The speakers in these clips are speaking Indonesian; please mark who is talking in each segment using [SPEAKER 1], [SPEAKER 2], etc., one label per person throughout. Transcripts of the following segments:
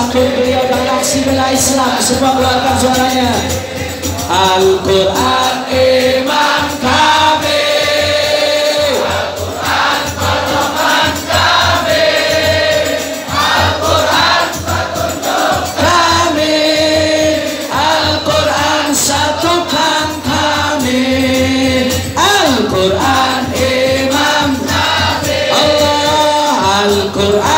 [SPEAKER 1] Sambut beliau dengan aksi bela Islam. Semua keluarkan suaranya. Al-Quran imam kami. Al-Quran pedoman kami. Al-Quran petunjuk kami. Al-Quran satukan kami. Al-Quran imam kami. Allah Al-Quran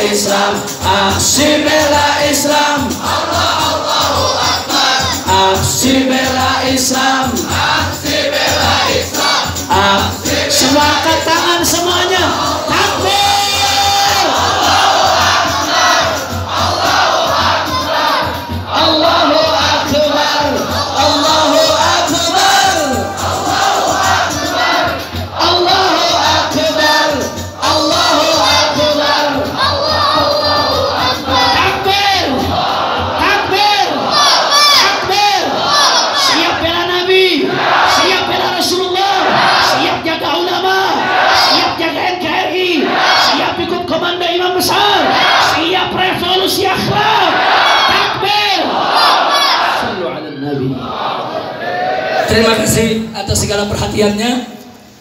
[SPEAKER 1] Islam Aksi bela Islam Allah Allahu Akbar Aksi bela Islam Aksi bela Islam Aksi Semua tangan semuanya Terima kasih atas segala perhatiannya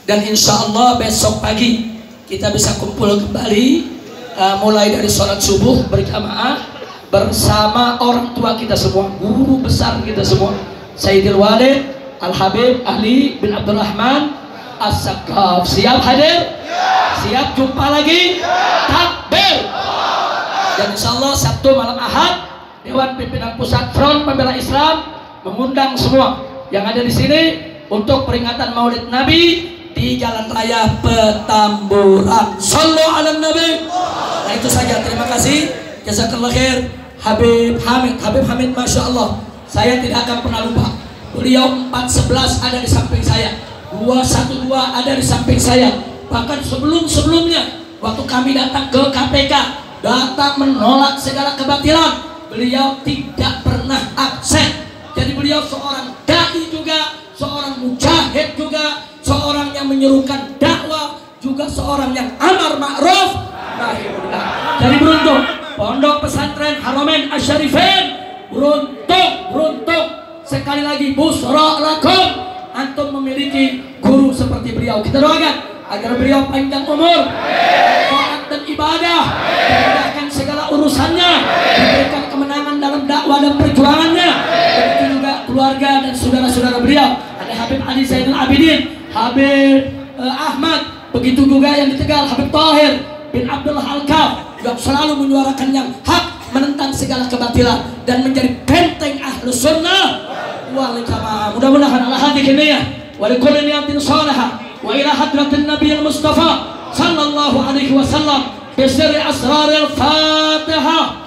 [SPEAKER 1] dan insya Allah besok pagi kita bisa kumpul kembali uh, mulai dari sholat subuh berjamaah bersama orang tua kita semua, guru besar kita semua, Sayyidil Walid, Al Habib Ali bin Abdurrahman As-Sakaf. Siap hadir? Siap jumpa lagi? Takbir! Dan insya Allah Sabtu malam Ahad Dewan Pimpinan Pusat Front Pembela Islam mengundang semua yang ada di sini untuk peringatan Maulid Nabi di Jalan Raya Petamburan. Sallu ala Nabi. Nah itu saja. Terima kasih. Jazakallah khair. Habib Hamid, Habib Hamid, masya Allah. Saya tidak akan pernah lupa. Beliau 411 ada di samping saya. 212 ada di samping saya. Bahkan sebelum sebelumnya waktu kami datang ke KPK
[SPEAKER 2] datang menolak segala kebatilan. Beliau tidak pernah absen. Jadi beliau seorang mujahid juga, seorang yang menyerukan dakwah, juga seorang yang amar ma'ruf. Jadi beruntung Pondok Pesantren Haramain Asyarifain beruntung, beruntung sekali lagi busra lakum antum memiliki guru seperti beliau. Kita doakan agar beliau panjang umur, taat dan ibadah, dimudahkan segala urusannya, diberikan kemenangan dalam dakwah dan perjuangannya. Begitu juga keluarga dan saudara-saudara beliau. Ada Habib eh, Ahmad, begitu juga yang di Tegal Habib Tahir bin Abdullah Al-Kaf yang selalu menyuarakan yang hak menentang segala kebatilan dan menjadi benteng ahlus sunnah wal jamaah. Mudah-mudahan Allah hadi ya wa likulli niyatin salihah wa ila hadratin Nabi Mustafa sallallahu alaihi wasallam bi sirri asraril Fatihah.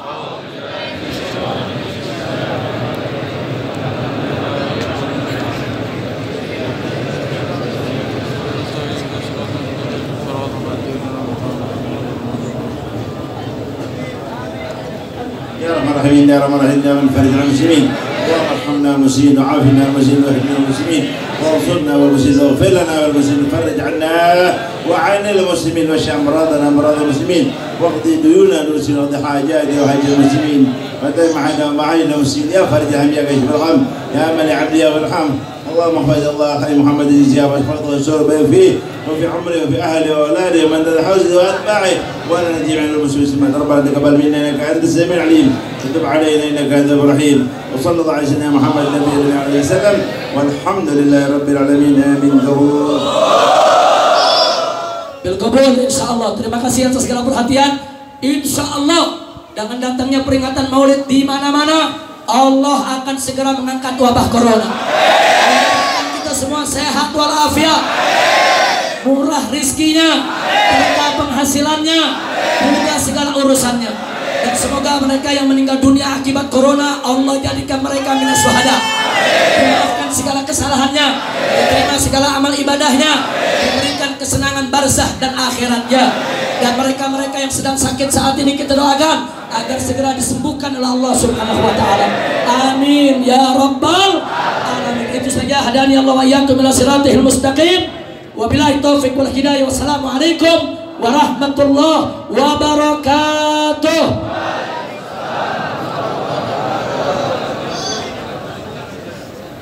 [SPEAKER 3] يا رب يا من فرج المسلمين. اللهم ارحمنا المسلمين وعافنا المسلمين وأهدنا المسلمين وانصرنا والمسلمين واغفر لنا والمسلمين فرج عنا وعن المسلمين واشف امراضنا امراض المسلمين. واقضي ديوننا المسلمين واقضي حاجاتنا وحاجات المسلمين. ودم ومعين المسلمين. يا فرج هم يا كاشف الغم. يا من عبد يا والحم اللهم احفظ الله خير محمد الزياد واحفظه وانصره فيه وفي عمره وفي اهله واولاده ومن ذا حوزه واتباعه ولا نجيب عن المسلمين ربنا تقبل منا انك انت السميع العليم وتب علينا انك انت الرحيم وصلى الله على سيدنا محمد النبي صلى الله عليه وسلم والحمد لله رب العالمين امين ظهور
[SPEAKER 2] Bil kabul insya Allah. Terima kasih atas segala perhatian. Insya Allah dengan datangnya peringatan Maulid di mana-mana, Allah akan segera mengangkat wabah corona. Semua sehat walafiat, murah rizkinya, berkah penghasilannya, mudah segala urusannya. Dan semoga mereka yang meninggal dunia akibat corona Allah jadikan mereka minas syuhada. Dimaafkan segala kesalahannya, diterima segala amal ibadahnya, diberikan kesenangan barzah dan akhiratnya. Dan mereka-mereka yang sedang sakit saat ini kita doakan agar segera disembuhkan oleh Allah Subhanahu wa taala. Amin ya rabbal. Saja hadani Allah wa iyyakum ila siratihil mustaqim. Wabillahi taufiq wal hidayah. Wassalamualaikum warahmatullahi wabarakatuh.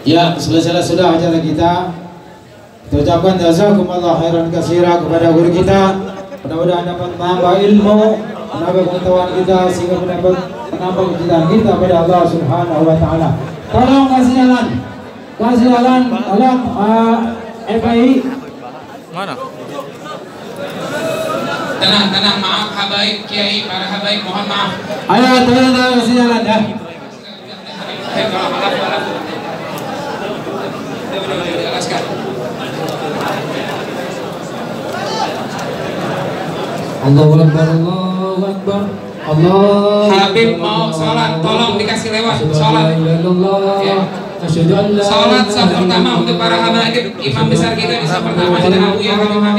[SPEAKER 4] Ya, selesai sudah acara kita. Kita ucapkan jazakumullah khairan kasira kepada guru kita. Mudah-mudahan dapat menambah ilmu, menambah pengetahuan kita sehingga mendapat menambah kecintaan kita pada Allah Subhanahu wa taala. Tolong kasih jalan. Kasih jalan tolong uh, FPI
[SPEAKER 5] Mana? Tenang, tenang, maaf habaib kiai, para habaib mohon maaf.
[SPEAKER 4] Ayo teman-teman kasih jalan ya. Allahu Akbar, Allahu Akbar. Allah.
[SPEAKER 5] Habib mau sholat, tolong dikasih lewat sholat. Ya. Sholat saf pertama untuk para habaib, imam besar kita di saf pertama. Dengan Abu Yahya Habib